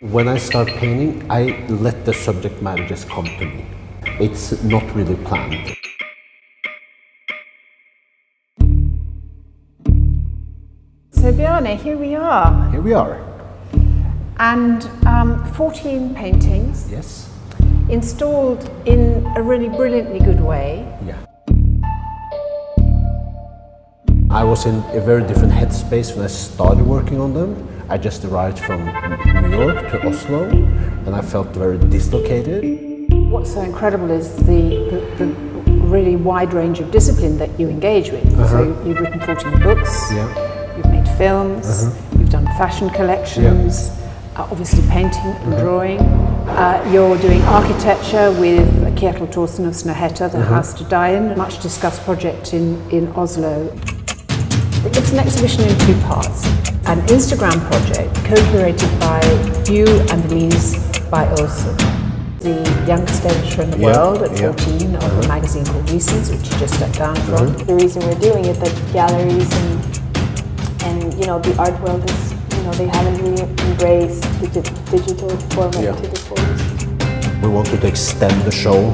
When I start painting, I let the subject matter just come to me. It's not really planned. So Bjarne, here we are, Here we are. and um, 14 paintings Yes. installed in a really brilliantly good way. Yeah. I was in a very different headspace when I started working on them. I just arrived from New York to Oslo and I felt very dislocated. What's so incredible is the, the, the really wide range of discipline that you engage with. So you've written 14 books, Yeah. you've made films, you've done fashion collections, uh, obviously painting and drawing. Uh, you're doing architecture with Kjetil Thorsen of Snøhetta, the house to die in, a much discussed project in, in Oslo. It's an exhibition in two parts. An Instagram project co-curated by you and Elise by Olsen. The youngest editor in the Yeah, world at yeah. Uh-huh. 14 of a magazine called Recens, which you just stepped down from. the reason we're doing it that galleries and and you know the art world is you know they haven't really embraced the di- digital format Yeah. to the fullest. We wanted to extend the show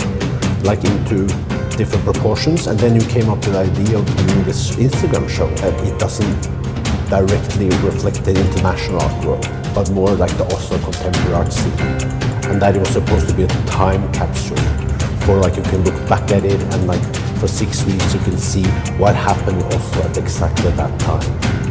like into different proportions and then you came up with the idea of doing this Instagram show. Uh, it doesn't directly reflected international art world, but more like the Oslo contemporary art scene. And that it was supposed to be a time capsule for like you can look back at it and like for six weeks you can see what happened in Oslo at exactly that time.